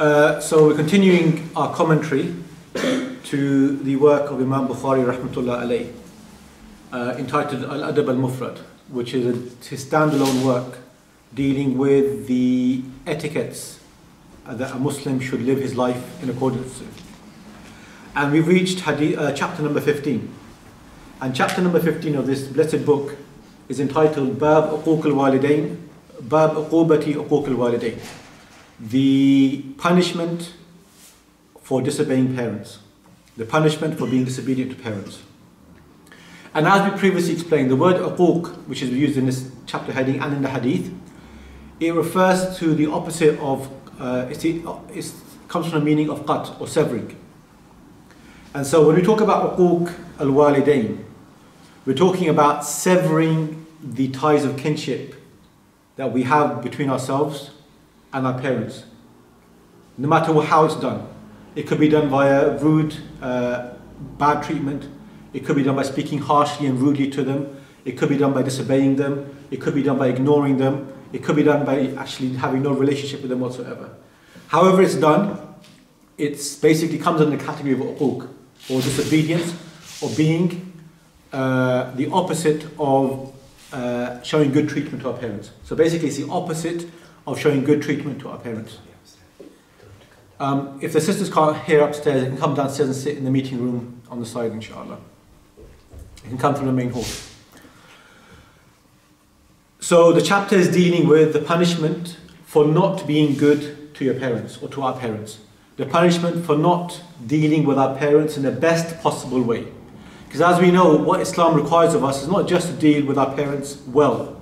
Uh, so we're continuing our commentary to the work of Imam Bukhari rahmatullah alayh, uh, entitled Al-Adab al-Mufrad, which is a, his standalone work dealing with the etiquettes that a Muslim should live his life in accordance to. And we've reached hadith, uh, chapter number 15. And chapter number 15 of this blessed book is entitled Bab Uquq al-Walidain, Bab Uqubati Uquq al-Walidain. The punishment for disobeying parents. The punishment for being disobedient to parents. And as we previously explained, the word uquq, which is used in this chapter heading and in the hadith, it refers to the opposite of, uh, it comes from the meaning of qat or severing. And so when we talk about uquq al-walidain, we're talking about severing the ties of kinship that we have between ourselves and our parents. No matter how it's done. It could be done via rude, uh, bad treatment. It could be done by speaking harshly and rudely to them. It could be done by disobeying them. It could be done by ignoring them. It could be done by actually having no relationship with them whatsoever. However it's done, it basically comes under the category of uquq, or disobedience, or being uh, the opposite of uh, showing good treatment to our parents. So basically, it's the opposite of showing good treatment to our parents. Um, if the sisters can't hear upstairs, they can come downstairs and sit in the meeting room on the side, inshallah. They can come from the main hall. So the chapter is dealing with the punishment for not being good to your parents or to our parents. The punishment for not dealing with our parents in the best possible way. Because as we know, what Islam requires of us is not just to deal with our parents well,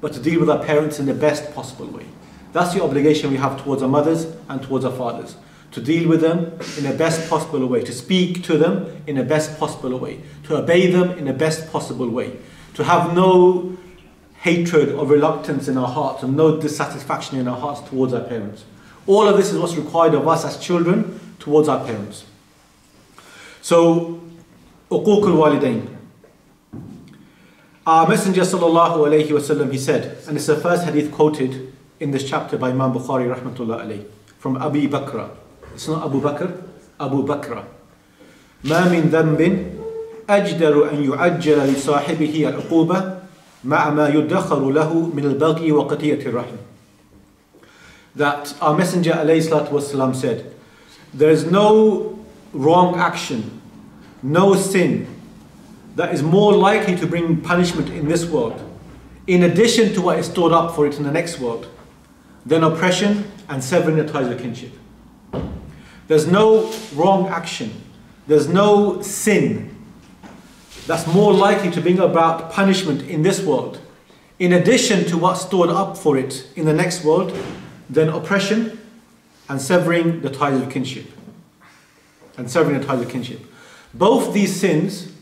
but to deal with our parents in the best possible way. That's the obligation we have towards our mothers and towards our fathers. To deal with them in the best possible way, to speak to them in the best possible way, to obey them in the best possible way, to have no hatred or reluctance in our hearts and no dissatisfaction in our hearts towards our parents. All of this is what's required of us as children towards our parents. So Uquq al-walidain. Our Messenger sallallahu alayhi wasallam he said, and it's the first hadith quoted in this chapter by Imam Bukhari rahmatullah alayhi, from Abi Bakr. It's not Abu Bakr, Abu Bakrah. ما من ذنب أجدر أن يعجل لصاحبه العقوبة مع ما يدخر له من البغي وقطيعة الرحم. That our Messenger alayhi salatu wasalam said, there is no wrong action, no sin that is more likely to bring punishment in this world, in addition to what is stored up for it in the next world, than oppression and severing the ties of kinship. There's no wrong action, there's no sin that's more likely to bring about punishment in this world, in addition to what's stored up for it in the next world, than oppression and severing the ties of kinship. And severing the ties of kinship. Both these sins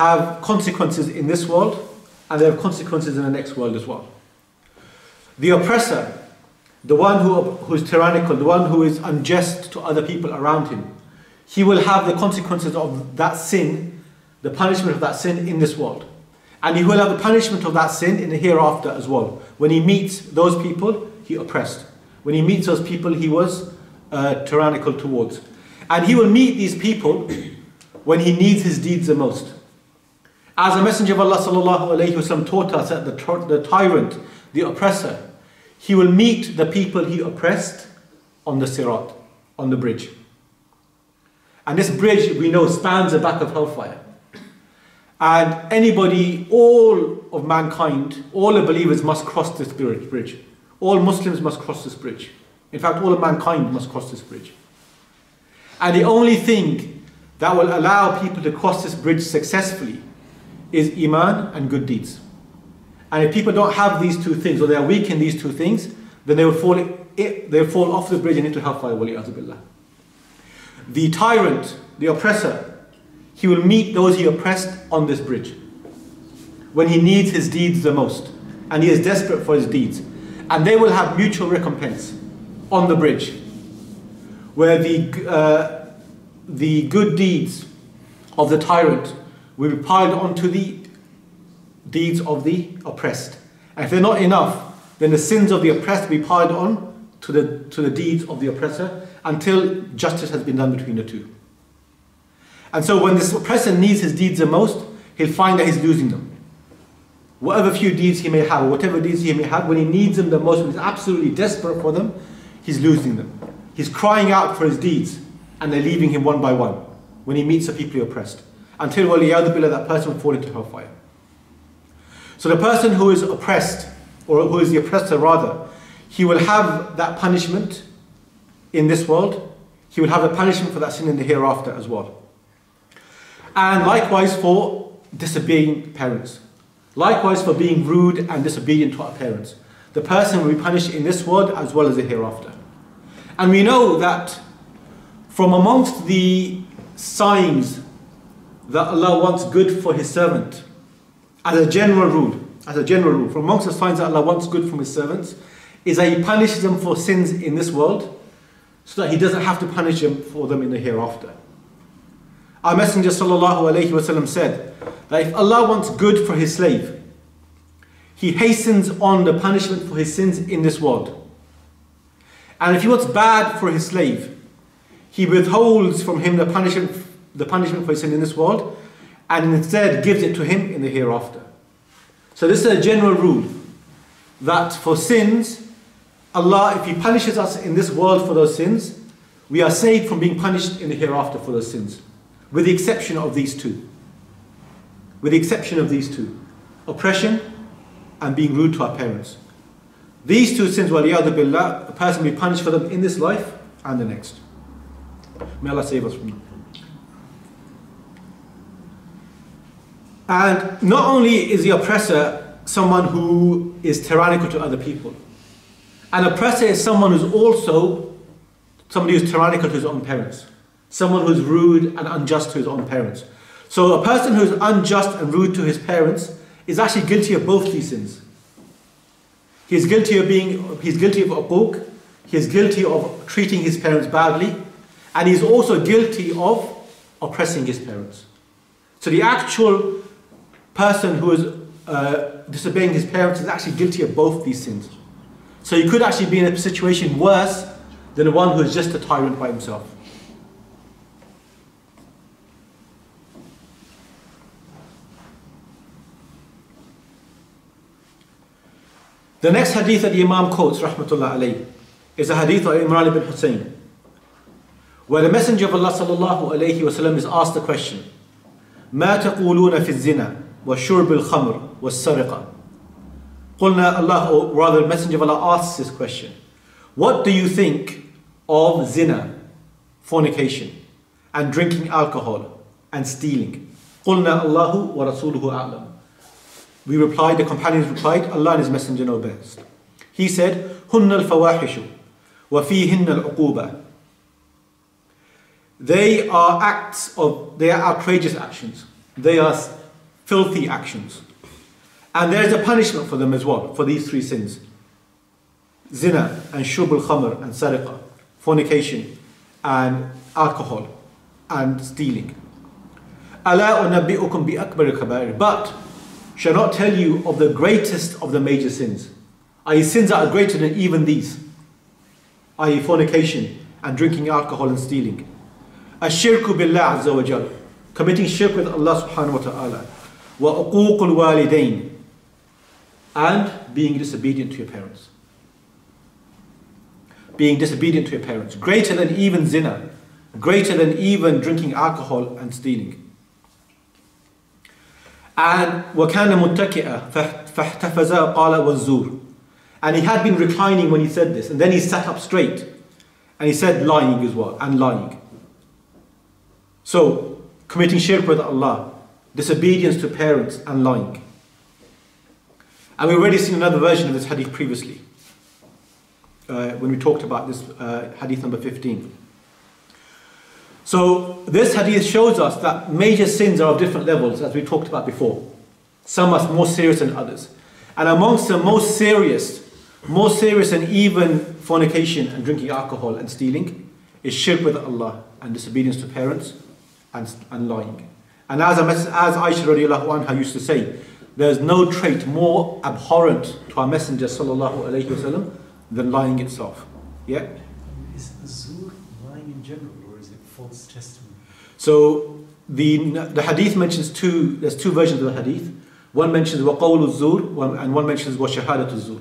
have consequences in this world and they have consequences in the next world as well. The oppressor, the one who, who is tyrannical, the one who is unjust to other people around him, he will have the consequences of that sin, the punishment of that sin in this world. And he will have the punishment of that sin in the hereafter as well. When he meets those people, he oppressed. When he meets those people, he was uh, tyrannical towards. And he will meet these people when he needs his deeds the most. As a messenger of Allah sallallahu taught us that the, the tyrant, the oppressor, he will meet the people he oppressed on the sirat, on the bridge. And this bridge we know spans the back of hellfire. And anybody, all of mankind, all the believers must cross this bridge. All Muslims must cross this bridge. In fact, all of mankind must cross this bridge. And the only thing that will allow people to cross this bridge successfully is Iman and good deeds. And if people don't have these two things, or they are weak in these two things, then they will fall, they will fall off the bridge and into hellfire. The tyrant, the oppressor, he will meet those he oppressed on this bridge when he needs his deeds the most and he is desperate for his deeds. And they will have mutual recompense on the bridge where the, uh, the good deeds of the tyrant will be piled onto the deeds of the oppressed. And if they're not enough, then the sins of the oppressed will be piled on to the, to the deeds of the oppressor until justice has been done between the two. And so when this oppressor needs his deeds the most, he'll find that he's losing them. Whatever few deeds he may have, whatever deeds he may have, when he needs them the most, when he's absolutely desperate for them, he's losing them. He's crying out for his deeds, and they're leaving him one by one when he meets the people he oppressed. Until, billah, that person will fall into hellfire. So the person who is oppressed, or who is the oppressor rather, he will have that punishment in this world. He will have a punishment for that sin in the hereafter as well. And likewise for disobeying parents. Likewise for being rude and disobedient to our parents. The person will be punished in this world as well as the hereafter. And we know that from amongst the signs that Allah wants good for His servant, as a general rule, as a general rule, from amongst the signs that Allah wants good from His servants, is that He punishes them for sins in this world, so that He doesn't have to punish them for them in the hereafter. Our Messenger وسلم, said that if Allah wants good for His slave, He hastens on the punishment for his sins in this world. And if He wants bad for His slave, He withholds from him the punishment, the punishment for his sin in this world and instead gives it to him in the hereafter. So, this is a general rule that for sins, Allah, if He punishes us in this world for those sins, we are saved from being punished in the hereafter for those sins with the exception of these two. With the exception of these two oppression and being rude to our parents. These two sins, billah, a person will be punished for them in this life and the next. May Allah save us from them. And not only is the oppressor someone who is tyrannical to other people, an oppressor is someone who's also somebody who's tyrannical to his own parents someone who's rude and unjust to his own parents. So a person who's unjust and rude to his parents is actually guilty of both these sins. He's guilty of being, he's guilty of uquq, he's guilty of treating his parents badly, and he's also guilty of oppressing his parents. So the actual person who is uh, disobeying his parents is actually guilty of both these sins. So he could actually be in a situation worse than the one who is just a tyrant by himself. The next hadith that the Imam quotes, rahmatullah alayhi, is a hadith of Imran ibn Hussein, where the Messenger of Allah sallallahu alayhi wasallam is asked the question, ما تقولون في الزنا وشرب الخمر والسرقة قلنا Allah, or rather the Messenger of Allah asks this question, what do you think of zina, fornication, and drinking alcohol, and stealing? قلنا الله ورسوله أعلم we replied, the companions replied, Allah and His Messenger know best. He said, هن الفواحش وفيهن العقوبة. They are acts of, they are outrageous actions. They are filthy actions. And there is a punishment for them as well, for these three sins zina and shub al khamr and sariqa, fornication and alcohol and stealing. Allah bi kabair. But shall not tell you of the greatest of the major sins, i.e., sins that are greater than even these, i.e., fornication and drinking alcohol and stealing. Ashirku billah azza wa jal. Committing shirk with Allah subhanahu wa ta'ala wa uququl walidain, and being disobedient to your parents. Being disobedient to your parents, greater than even zina, greater than even drinking alcohol and stealing. And وَكَانَ مُتَّكِئًا فَاحْتَفَزَ قَالَ وَالزُّورِ And he had been reclining when he said this, and then he sat up straight, and he said lying as well, and lying. So, committing shirk with Allah, disobedience to parents, and lying. And we've already seen another version of this hadith previously, uh, when we talked about this uh, hadith number 15. So this hadith shows us that major sins are of different levels, as we talked about before. Some are more serious than others. And amongst the most serious, more serious than even fornication and drinking alcohol and stealing, is shirk with Allah and disobedience to parents and, and lying. And as, as Aisha radiallahu anha used to say, there is no trait more abhorrent to our Messenger sallallahu alayhi wasallam than lying itself. Yeah? Is azur lying in general or is it false testimony? So the, the hadith mentions two, there's two versions of the hadith. One mentions waqawlu zur and one mentions wa shahadatu zur.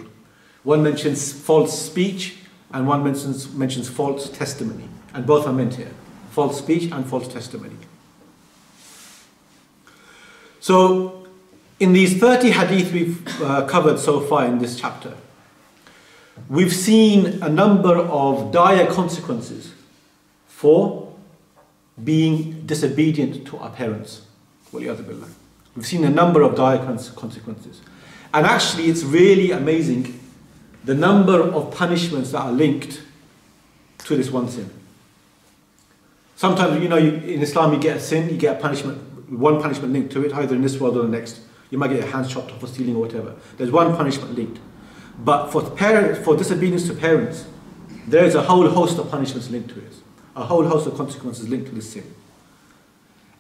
One mentions false speech and one mentions, mentions false testimony. And both are meant here false speech and false testimony. So in these 30 hadith we've uh, covered so far in this chapter, we've seen a number of dire consequences for being disobedient to our parents. We've seen a number of dire consequences. And actually, it's really amazing the number of punishments that are linked to this one sin. Sometimes, you know, you, in Islam, you get a sin, you get a punishment, one punishment linked to it, either in this world or the next. You might get your hands chopped off for stealing or whatever. There's one punishment linked. But for parents, for disobedience to parents, there is a whole host of punishments linked to it. A whole host of consequences linked to this sin.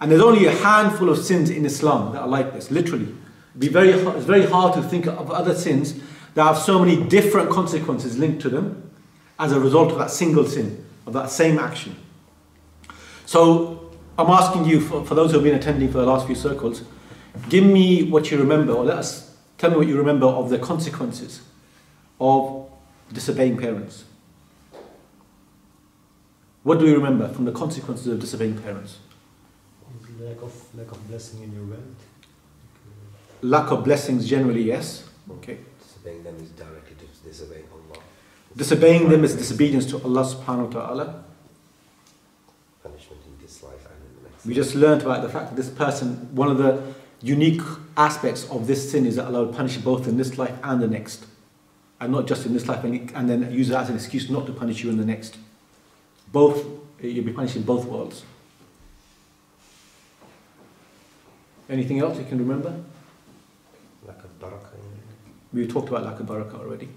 And there's only a handful of sins in Islam that are like this, literally. Be very, it's very hard to think of other sins that have so many different consequences linked to them as a result of that single sin, of that same action. So I'm asking you, for, for those who have been attending for the last few circles, give me what you remember, or let us tell me what you remember of the consequences of disobeying parents. What do we remember from the consequences of disobeying parents? Lack of lack of blessing in your wealth. Lack of blessings generally, yes. Okay. Disobeying them is directly disobeying Allah. Disobeying them is disobedience to Allah subhanahu wa ta'ala. Punishment in this life and in the next. We just learned about the fact that this person, one of the unique aspects of this sin is that Allah will punish you both in this life and the next. And not just in this life, and and then use it as an excuse not to punish you in the next. Both, you'll be punished in both worlds. Anything else you can remember? Lack of barakah We talked about lack of barakah already.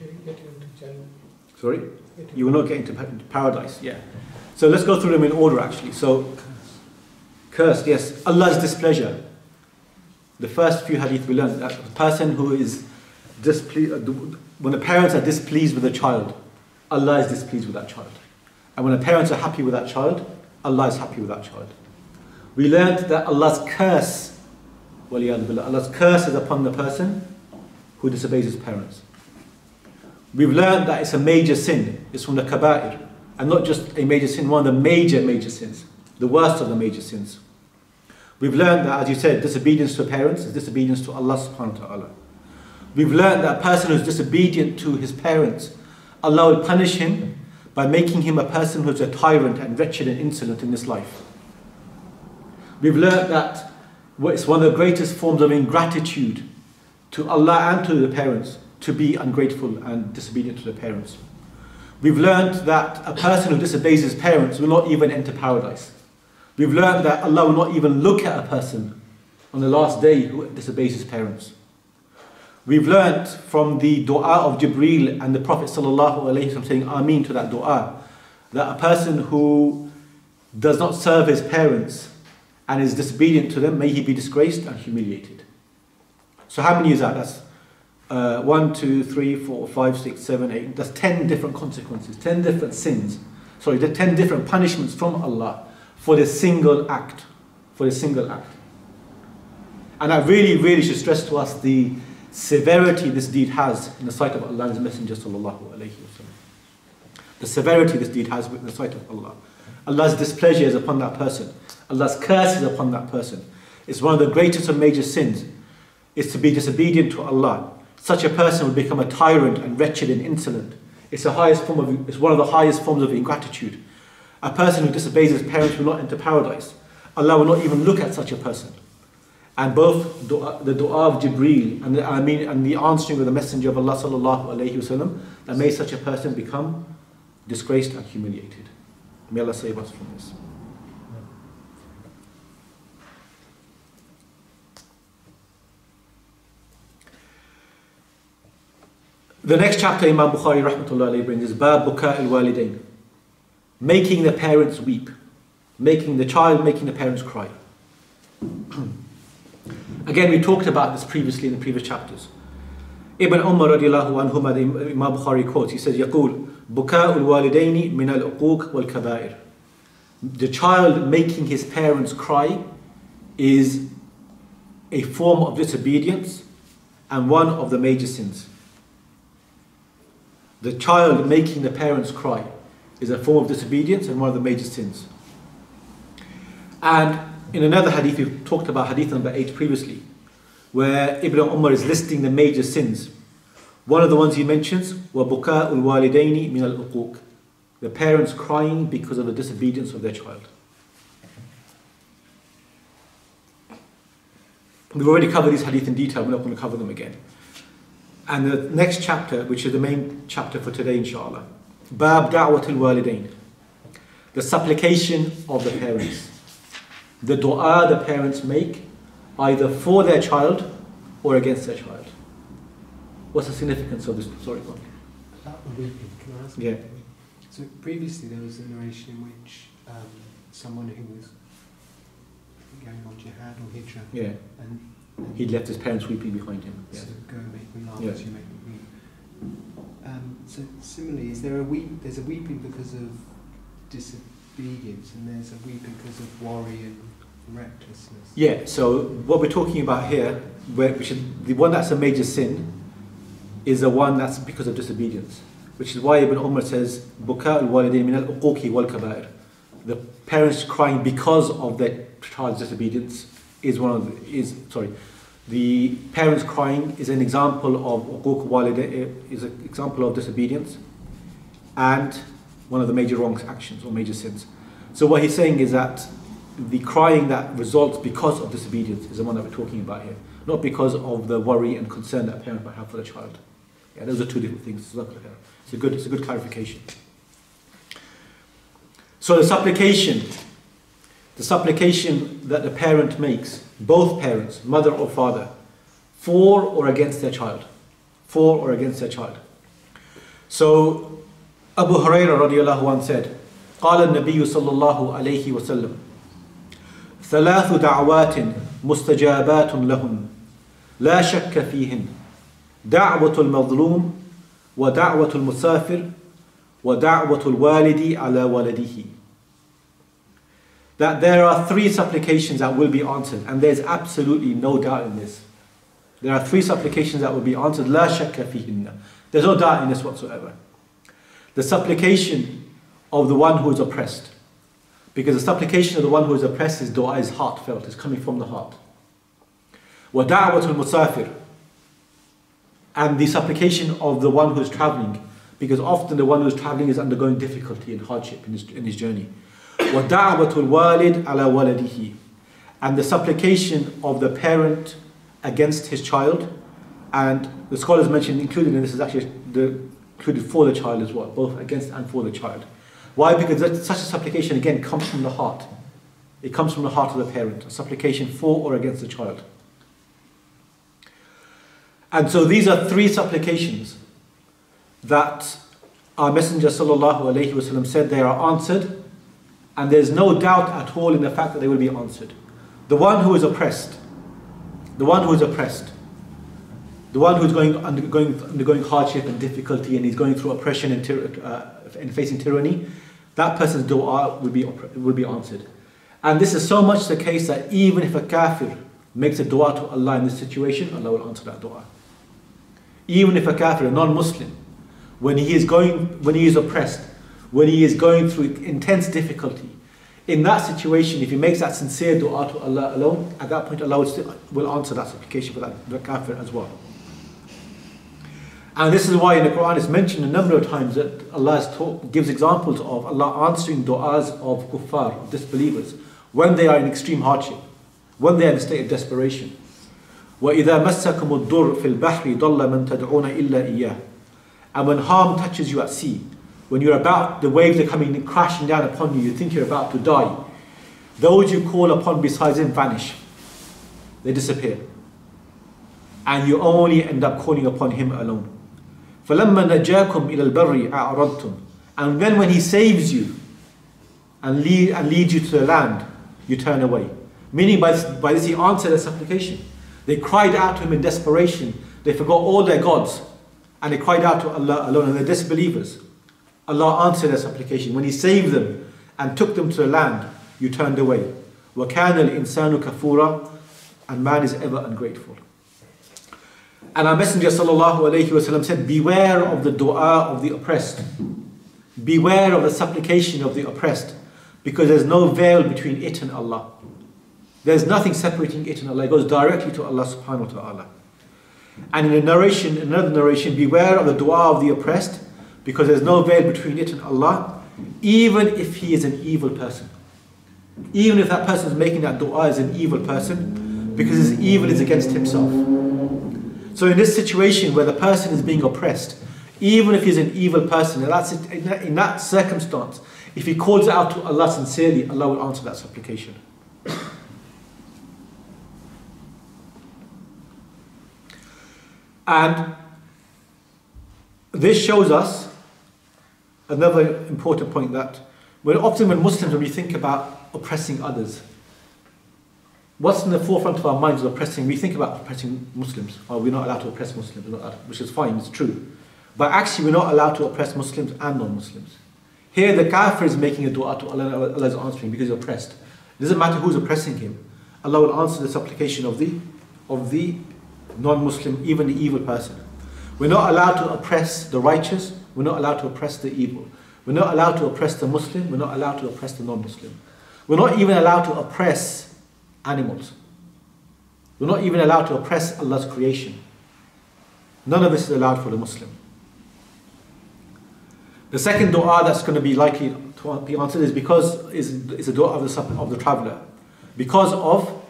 Getting get into Jannah. Sorry? You will not get into into paradise, yeah. So let's go through them in order actually. So, cursed, yes. Allah's displeasure. The first few hadith we learned that the person who is displeased, when the parents are displeased with a child, Allah is displeased with that child. And when the parents are happy with that child, Allah is happy with that child. We learned that Allah's curse, Allah's curse is upon the person who disobeys his parents. We've learned that it's a major sin. It's from the kaba'ir. And not just a major sin, one of the major, major sins. The worst of the major sins. We've learned that, as you said, disobedience to parents is disobedience to Allah subhanahu wa ta'ala. We've learned that a person who's disobedient to his parents, Allah will punish him by making him a person who's a tyrant and wretched and insolent in this life. We've learned that it's one of the greatest forms of ingratitude to Allah and to the parents to be ungrateful and disobedient to the parents. We've learned that a person who disobeys his parents will not even enter paradise. We've learned that Allah will not even look at a person on the last day who disobeys his parents. We've learned from the dua of Jibreel and the Prophet ﷺ saying Ameen to that dua that a person who does not serve his parents and is disobedient to them, may he be disgraced and humiliated. So, how many is that? That's uh, one, two, three, four, five, six, seven, eight. That's ten different consequences, ten different sins. Sorry, the ten different punishments from Allah for the single act. For the single act. And I really, really should stress to us the severity this deed has in the sight of Allah's Messenger. Sallallahu Alaihi Wasallam. The severity this deed has in the sight of Allah. Allah's displeasure is upon that person. Allah's curse is upon that person. It's one of the greatest and major sins is to be disobedient to Allah. Such a person would become a tyrant and wretched and insolent. It's the highest form of it's one of the highest forms of ingratitude. A person who disobeys his parents will not enter paradise. Allah will not even look at such a person. And both dua, the dua of Jibreel and the, I mean, and the answering of the Messenger of Allah sallallahu alaihi wasallam that made such a person become disgraced and humiliated. May Allah save us from this. The next chapter Imam Bukhari rahmatullah alayhi brings is Bab Buka al Walidain. Making the parents weep. Making the child, making the parents cry. Again, we talked about this previously in the previous chapters. Ibn Umar radiallahu anhuma, the Imam Bukhari quotes, he says, يقول بكاء الوالدين من العقوق والكبائر. The child making his parents cry is a form of disobedience and one of the major sins. The child making the parents cry is a form of disobedience and one of the major sins. And in another hadith, we've talked about hadith number 8 previously, where Ibn Umar is listing the major sins. One of the ones he mentions, وَبُكَاءُ الْوَالِدَيْنِ مِنَ الْأُقُوقِ The parents crying because of the disobedience of their child. We've already covered these hadith in detail, we're not going to cover them again. And the next chapter, which is the main chapter for today, inshallah, Bab Da'wat al-Walidain, the supplication of the parents, the dua the parents make, either for their child or against their child. What's the significance of this Sorry, Mark? About the weeping, can I ask? Yeah. So previously there was a narration in which um, someone who was going on jihad or hijrah Yeah, and, and he left his parents weeping behind him. Yeah. so go make me laugh Yeah. as you make me weep. Um, so similarly, is there a weep? There's a weeping because of disobedience, and there's a weeping because of worry and recklessness. Yeah, so what we're talking about here, is the one that's a major sin, is the one that's because of disobedience. Which is why Ibn Umar says, Buka al walidain min al uquqi wal kabair. The parents crying because of their child's disobedience is one of the, is sorry. The parents crying is an example of uquq eh, is an example of disobedience and one of the major wrongs actions or major sins. So what he's saying is that the crying that results because of disobedience is the one that we're talking about here, not because of the worry and concern that a parent might have for the child. Yeah, those are two different things. It's a good, it's a good clarification. So the supplication, the supplication that the parent makes, both parents, mother or father, for or against their child, for or against their child. So Abu Hurairah radiallahu anh said, قال النبي صلى الله عليه وسلم ثلاث دعوات مستجابات لهن لا شك فيهن دعوة المظلوم ودعوة المسافر ودعوة الوالد على ولده that there are three supplications that will be answered and there's absolutely no doubt in this there are three supplications that will be answered لا شك فيهن there's no doubt in this whatsoever the supplication of the one who is oppressed because the supplication of the one who is oppressed is dua is heartfelt is coming from the heart ودعوة المسافر and the supplication of the one who is traveling because often the one who is traveling is undergoing difficulty and hardship in his, in his journey وَدَعْوَةُ الْوَالِدِ عَلَى وَلَدِهِ And the supplication of the parent against his child. And the scholars mentioned included in this is actually the, included for the child as well, both against and for the child. Why? Because that, such a supplication again comes from the heart. It comes from the heart of the parent, a supplication for or against the child. And so these are three supplications that our Messenger sallallahu alaihi wasallam said they are answered and there's no doubt at all in the fact that they will be answered. The one who is oppressed, the one who is oppressed, the one who is going undergoing, undergoing hardship and difficulty and he's going through oppression and, uh, and facing tyranny, that person's dua will be, will be answered. And this is so much the case that even if a kafir makes a dua to Allah in this situation, Allah will answer that dua. Even if a kafir, a non-Muslim, when he is going, when he is oppressed, when he is going through intense difficulty, in that situation, if he makes that sincere dua to Allah alone, at that point Allah will, still, will answer that supplication for that the kafir as well. And this is why in the Quran it's mentioned a number of times that Allah has taught, gives examples of Allah answering du'as of kuffar, of disbelievers, when they are in extreme hardship, when they are in a state of desperation. وَإِذَا مَسَّكُمُ الضُّرُّ فِي الْبَحْرِ ضَلَّ مَن تَدْعُونَ إِلَّا إِيَّهِ And when harm touches you at sea, when you're about, the waves are coming crashing down upon you, you think you're about to die. Those you call upon besides him vanish. They disappear. And you only end up calling upon him alone. فَلَمَّا نَجَاكُمْ إِلَى الْبَرِّ أَعْرَضْتُمْ And then when he saves you and, lead, and leads you to the land, you turn away. Meaning by this, by this he answered their supplication. They cried out to him in desperation they forgot all their gods and they cried out to Allah alone and they're disbelievers. Allah answered their supplication. When He saved them and took them to the land, you turned away. وَكَانَ الْإِنسَانُ كَفُورًا And man is ever ungrateful. And our Messenger sallallahu alayhi wasallam said, Beware of the dua of the oppressed. Beware of the supplication of the oppressed. Because there's no veil between it and Allah. There's nothing separating it and Allah. It goes directly to Allah subhanahu wa ta'ala. And in a narration, another narration, beware of the dua of the oppressed, because there's no veil between it and Allah, even if he is an evil person. Even if that person is making that dua is an evil person, because his evil is against himself. So in this situation where the person is being oppressed, even if he's an evil person, in that, in that circumstance, if he calls out to Allah sincerely, Allah will answer that supplication. And this shows us another important point that when often when Muslims, when we think about oppressing others, what's in the forefront of our minds of oppressing? We think about oppressing Muslims. Oh, we're not allowed to oppress Muslims, which is fine, it's true. But actually, we're not allowed to oppress Muslims and non-Muslims. Here, the kafir is making a dua to Allah, Allah is answering because he's oppressed. It doesn't matter who's oppressing him. Allah will answer the supplication of the of the non-Muslim, even the evil person. We're not allowed to oppress the righteous. We're not allowed to oppress the evil. We're not allowed to oppress the Muslim. We're not allowed to oppress the non-Muslim. We're not even allowed to oppress animals. We're not even allowed to oppress Allah's creation. None of this is allowed for the Muslim. The second dua that's going to be likely to be answered is because is, is a dua of the, of the traveler. Because of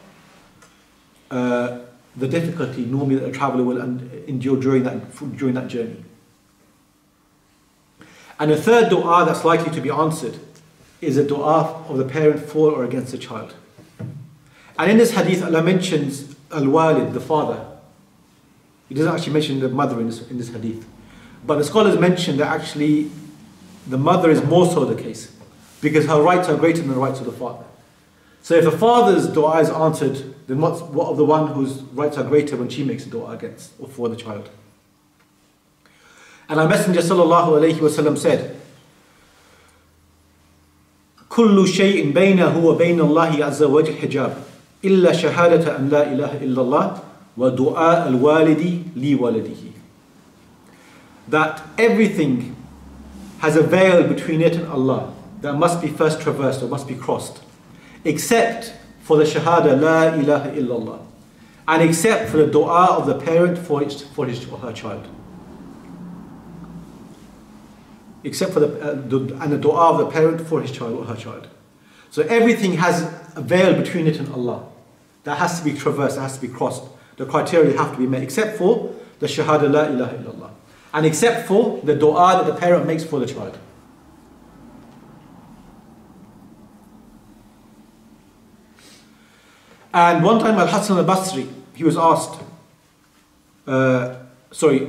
uh, the difficulty normally that a traveler will endure during that, during that journey. And a third dua that's likely to be answered is a dua of the parent for or against the child. And in this hadith, Allah mentions al walid, the father. He doesn't actually mention the mother in this, in this hadith. But the scholars mention that actually the mother is more so the case because her rights are greater than the rights of the father. So if the father's dua is answered, then what's, what of the one whose rights are greater when she makes a dua against or for the child? And our Messenger sallallahu alayhi wasallam said, كل شيء بينه وبين الله عز وجل حجاب إلا شهادة أن لا إله إلا الله ودعاء الوالد لولده That everything has a veil between it and Allah that must be first traversed or must be crossed except for the shahada la ilaha illallah and except for the dua of the parent for his, for his or her child except for the, uh, the, and the dua of the parent for his child or her child. So everything has a veil between it and Allah. That has to be traversed that has to be crossed. The criteria have to be met except for the shahada la ilaha illallah. And except for the dua that the parent makes for the child. And one time Al Hassan al Basri, he was asked, uh, sorry,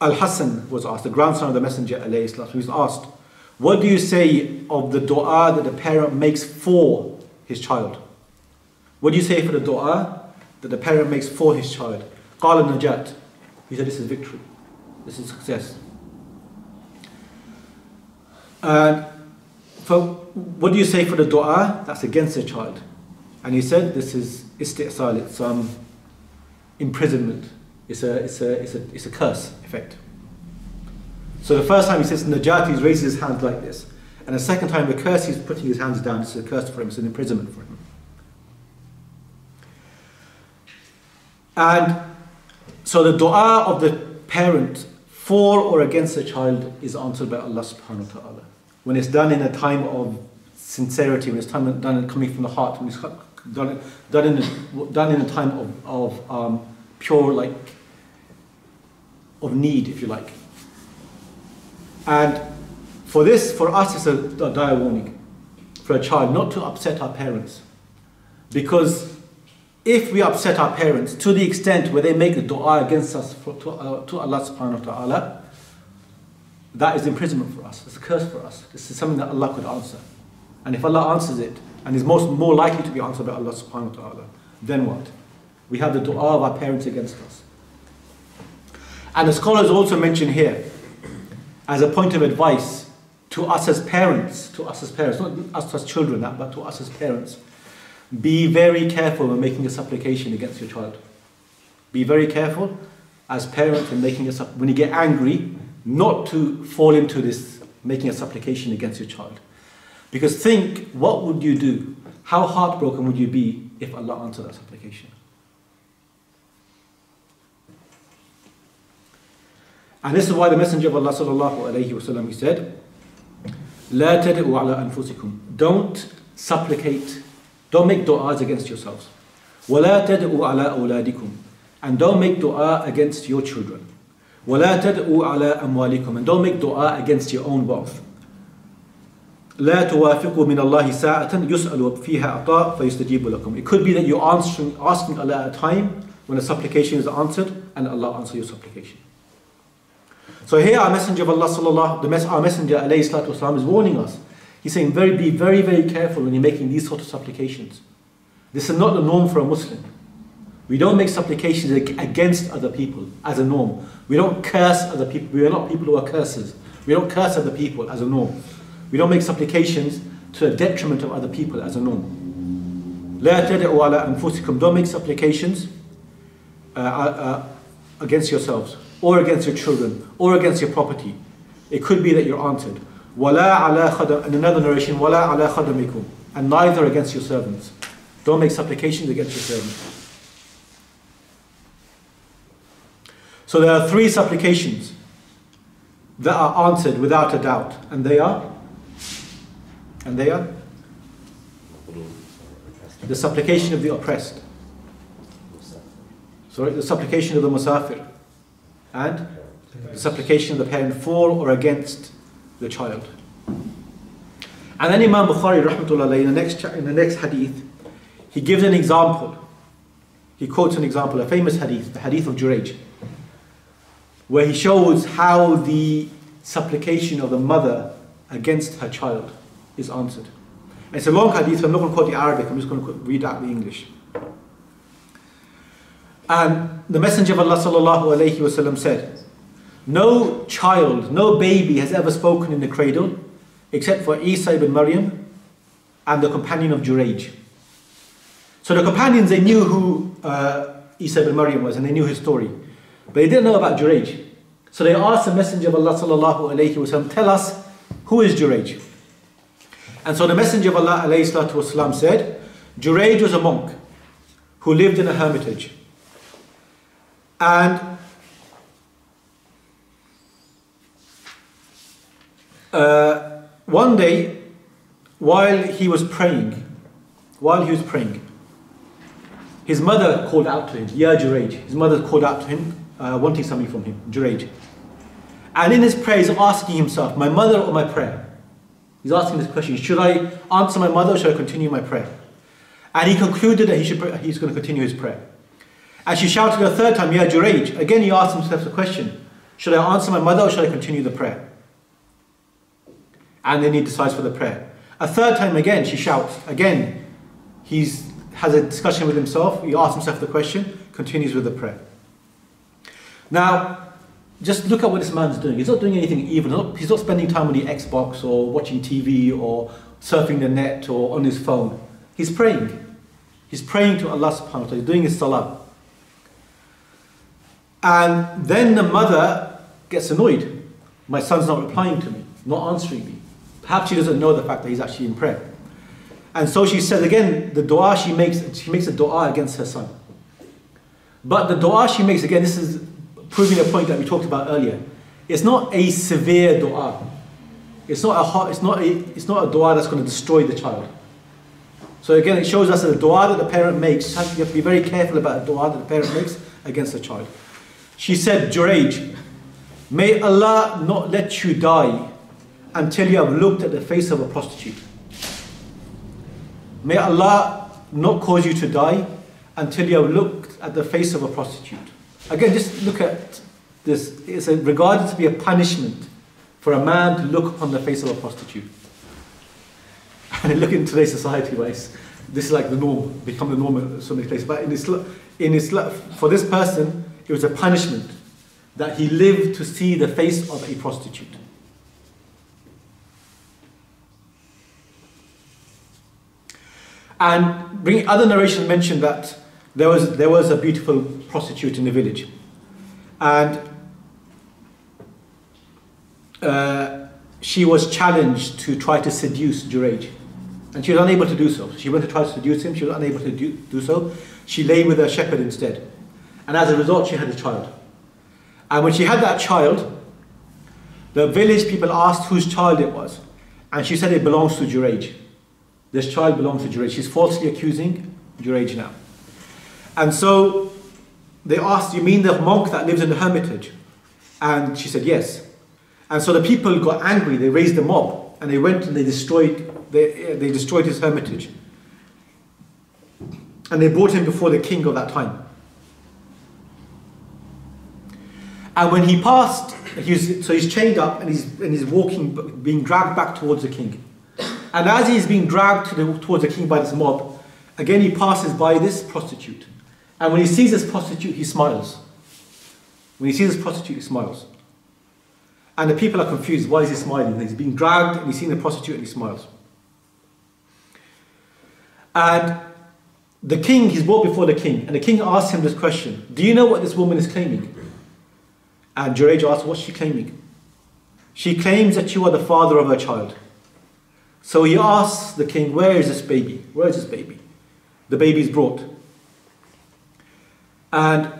Al Hassan was asked, the grandson of the Messenger, he was asked, What do you say of the dua that the parent makes for his child? What do you say for the dua that the parent makes for his child? Qala najat. He said, This is victory, this is success. And for what do you say for the dua that's against the child? And he said, this is isti'sal, it's um, imprisonment. It's a, it's, a, it's, a, it's a curse effect. So the first time he says Najat, he raises his hands like this. And the second time, the curse, he's putting his hands down. It's a curse for him, it's an imprisonment for him. And so the dua of the parent for or against the child is answered by Allah subhanahu wa ta'ala when it's done in a time of sincerity, when it's time, done coming from the heart, when it's done, done, in, a, done in a time of, of um, pure, like, of need, if you like. And for this, for us, it's a, a dire warning for a child not to upset our parents. Because if we upset our parents to the extent where they make a dua against us for, to, uh, to Allah subhanahu wa ta'ala, that is imprisonment for us. It's a curse for us. This is something that Allah could answer. And if Allah answers it, and is most more likely to be answered by Allah subhanahu wa ta'ala, then what? We have the dua of our parents against us. And the scholars also mention here, as a point of advice to us as parents, to us as parents, not us as children, but to us as parents, be very careful when making a supplication against your child. Be very careful as parents in making a supp- when you get angry, not to fall into this making a supplication against your child. Because think, what would you do? How heartbroken would you be if Allah answered that supplication? And this is why the Messenger of Allah sallallahu alayhi wasallam he said, لا تدعوا على أنفسكم. Don't supplicate, don't make du'as against yourselves. ولا تدعوا على أولادكم. And don't make dua against your children. ولا تدعوا على أموالكم. And don't make dua against your own wealth. لا توافقوا من الله ساعة يسأل فيها عطاء فيستجيب لكم. It could be that you're answering, asking Allah at a time when a supplication is answered and Allah answers your supplication. So here our Messenger of Allah sallallahu, the mess, our Messenger alayhi salatu wasalam is warning us. He's saying very, be very, very careful when you're making these sort of supplications. This is not the norm for a Muslim. We don't make supplications ag- against other people as a norm. We don't curse other people. We are not people who are cursers. We don't curse other people as a norm. We don't make supplications to the detriment of other people as a norm. لا تدعوا على أنفسكم. Don't make supplications uh, uh, uh, against yourselves or against your children or against your property. It could be that you're answered. ولا على خدم, in another narration, ولا على خدمكم. And neither against your servants. Don't make supplications against your servants. So there are three supplications that are answered without a doubt, and they are, and they are the supplication of the oppressed, sorry, the supplication of the musafir, and the supplication of the parent for or against the child. And then Imam Bukhari, rahmatullah in the next in the next hadith, he gives an example. He quotes an example, a famous hadith, the hadith of Jurayj, where he shows how the supplication of the mother against her child is answered. It's a long hadith, so I'm not going to quote the Arabic, I'm just going to read out the English. And the Messenger of Allah sallallahu alayhi wasallam said, No child, no baby has ever spoken in the cradle except for Isa ibn Maryam and the companion of Jurayj. So the companions, they knew who uh, Isa ibn Maryam was and they knew his story. But they didn't know about Jurayj. So they asked the Messenger of Allah sallallahu alayhi wasallam, tell us, who is Jurayj? And so the Messenger of Allah alayhi wasallam said, Jurayj was a monk who lived in a hermitage. And uh, one day, while he was praying, while he was praying, his mother called out to him, Ya Jurayj. His mother called out to him, uh, wanting something from him, Jurayj. And in his prayer, he's asking himself, My mother or my prayer? He's asking this question Should I answer my mother or should I continue my prayer? And he concluded that he should, he's going to continue his prayer. And she shouted a third time, Ya Jurayj. Again, he asked himself the question Should I answer my mother or should I continue the prayer? And then he decides for the prayer. A third time again, she shouts. Again, he has a discussion with himself. He asks himself the question, continues with the prayer. Now, just look at what this man's doing. He's not doing anything evil. He's not spending time on the Xbox or watching TV or surfing the net or on his phone. He's praying. He's praying to Allah subhanahu wa ta'ala. He's doing his salah. And then the mother gets annoyed. My son's not replying to me, not answering me. Perhaps she doesn't know the fact that he's actually in prayer. And so she says again, the dua she makes, she makes a dua against her son. But the dua she makes, again, this is proving a point that we talked about earlier. It's not a severe dua. It's not a hot, it's not a, it's not a dua that's going to destroy the child. So again, it shows us that the dua that the parent makes, you have to be very careful about the dua that the parent makes against the child. She said, Jurayj, may Allah not let you die until you have looked at the face of a prostitute. May Allah not cause you to die until you have looked at the face of a prostitute. Again, just look at this. It's regarded to be a punishment for a man to look upon the face of a prostitute. And look in today's society, where this is like the norm, become the norm in so many places. But in Islam, in Islam, for this person, it was a punishment that he lived to see the face of a prostitute. And bringing other narrations mention that there was there was a beautiful prostitute in the village, and uh, she was challenged to try to seduce Jurayj. And she was unable to do so. She went to try to seduce him, she was unable to do, do so. She lay with a shepherd instead. And as a result, she had a child. And when she had that child, the village people asked whose child it was. And she said it belongs to Jurayj. This child belongs to Jurayj. She's falsely accusing Jurayj now. And so they asked, You mean the monk that lives in the hermitage? And she said, Yes. And so the people got angry. They raised a mob and they went and they destroyed, they, they destroyed his hermitage. And they brought him before the king of that time. And when he passed, so he's chained up and he's, and he's walking, being dragged back towards the king. And as he's being dragged to the, towards the king by this mob, again he passes by this prostitute. And when he sees this prostitute, he smiles. When he sees this prostitute, he smiles. And the people are confused. Why is he smiling? He's being dragged and he's seeing the prostitute and he smiles. And the king, he's brought before the king, and the king asks him this question Do you know what this woman is claiming? And Jurayj asks, What's she claiming? She claims that you are the father of her child. So he asks the king, Where is this baby? Where is this baby? The baby is brought. And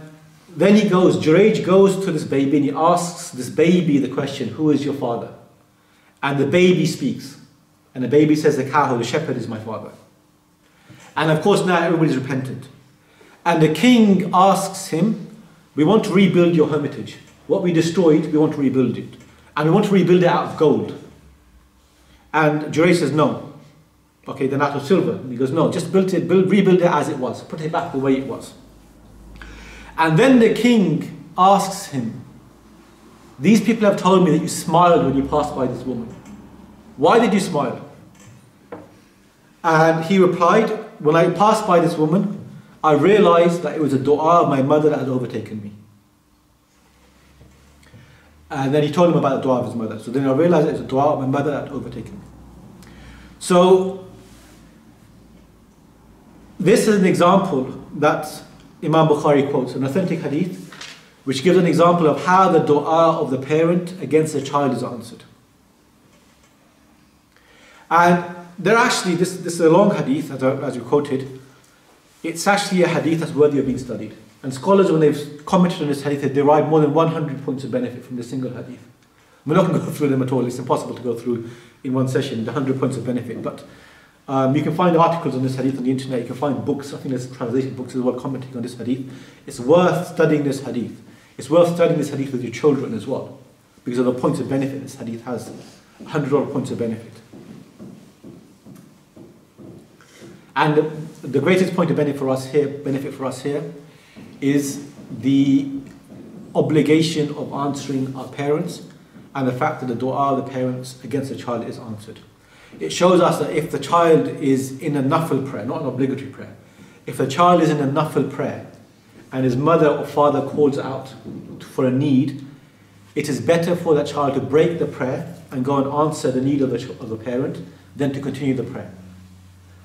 then he goes, Jurayj goes to this baby and he asks this baby the question, Who is your father? And the baby speaks. And the baby says, The cow, the shepherd is my father. And of course, now everybody's repentant. And the king asks him, We want to rebuild your hermitage. What we destroyed, we want to rebuild it. And we want to rebuild it out of gold. And Jurayj says, No. Okay, then out of silver. He goes, No, just build it, build, rebuild it as it was. Put it back the way it was. And then the king asks him, These people have told me that you smiled when you passed by this woman. Why did you smile? And he replied, When I passed by this woman, I realized that it was a dua of my mother that had overtaken me. And then he told him about the dua of his mother. So then I realized it was a dua of my mother that had overtaken me. So, this is an example that Imam Bukhari quotes, an authentic hadith, which gives an example of how the dua of the parent against the child is answered. And there actually, this, this is a long hadith, as, I, as you quoted. It's actually a hadith that's worthy of being studied. And scholars, when they've commented on this hadith, have derived more than 100 points of benefit from this single hadith. We're not going to go through them at all. It's impossible to go through in one session the 100 points of benefit. But um, you can find articles on this hadith on the internet. You can find books. I think there's translation books as well commenting on this hadith. It's worth studying this hadith. It's worth studying this hadith with your children as well, because of the points of benefit this hadith has. 100 points of benefit. And the greatest point of benefit for us here, benefit for us here, is the obligation of answering our parents and the fact that the dua of the parents against the child is answered. It shows us that if the child is in a nafil prayer, not an obligatory prayer, if the child is in a nafil prayer and his mother or father calls out for a need, it is better for that child to break the prayer and go and answer the need of the, of the parent than to continue the prayer.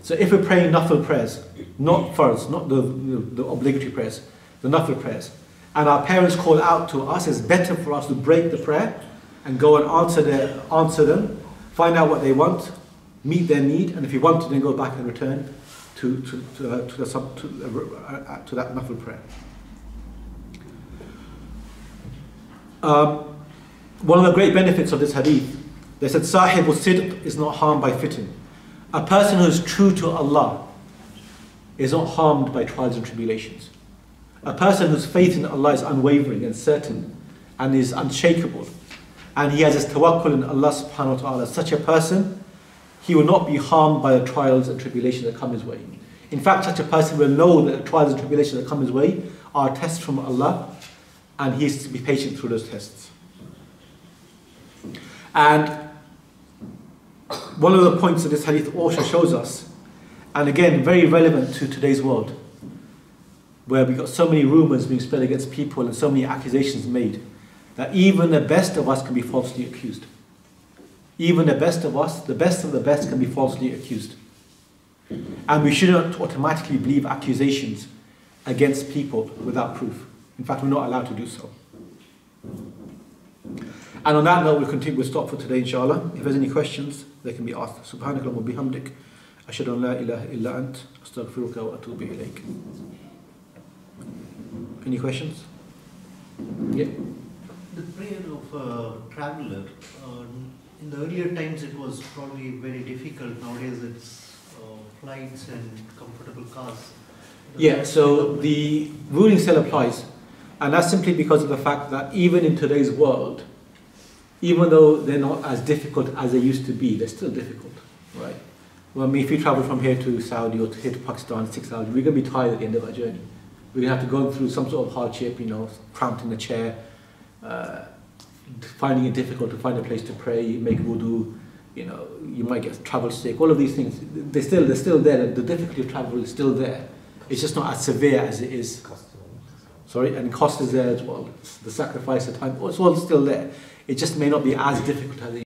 So if we're praying nafil prayers, not farz, not the, the, the obligatory prayers, the nafil prayers, and our parents call out to us, it's better for us to break the prayer and go and answer, their, answer them, find out what they want, meet their need, and if you want to, then go back and return to, to, to, uh, to, the to, uh, uh, to that nafil prayer. Um, one of the great benefits of this hadith, they said, Sahib sidq is not harmed by fitnah. A person who is true to Allah is not harmed by trials and tribulations. A person whose faith in Allah is unwavering and certain and is unshakable, and he has his tawakkul in Allah subhanahu wa ta'ala, such a person, he will not be harmed by the trials and tribulations that come his way. In fact, such a person will know that the trials and tribulations that come his way are tests from Allah, and he is to be patient through those tests. And one of the points that this hadith also shows us And again, very relevant to today's world, where we've got so many rumours being spread against people and so many accusations made, that even the best of us can be falsely accused. Even the best of us, the best of the best, can be falsely accused. And we shouldn't automatically believe accusations against people without proof. In fact, we're not allowed to do so. And on that note, we'll continue, we'll stop for today, inshallah. If there's any questions, they can be asked. Subhanakallah wa bihamdik. أشهد أن لا إله إلا أنت أستغفرك وأتوب إليك. any questions? Yeah. The prayer of a traveler, uh, in the earlier times it was probably very difficult. Nowadays it's uh, flights and comfortable cars. Does Yeah, so the ruling still applies. And that's simply because of the fact that even in today's world, even though they're not as difficult as they used to be, they're still difficult, right? Well, I mean, if you travel from here to Saudi or to here to Pakistan, six hours, we're going to be tired at the end of our journey. We're going to have to go through some sort of hardship, you know, cramped in a chair, uh, finding it difficult to find a place to pray, make wudu, you know, you might get travel sick, all of these things, they're still, they're still there. The difficulty of travel is still there. It's just not as severe as it is Sorry, and cost is there as well. The sacrifice of time, it's all still there. It just may not be as difficult as it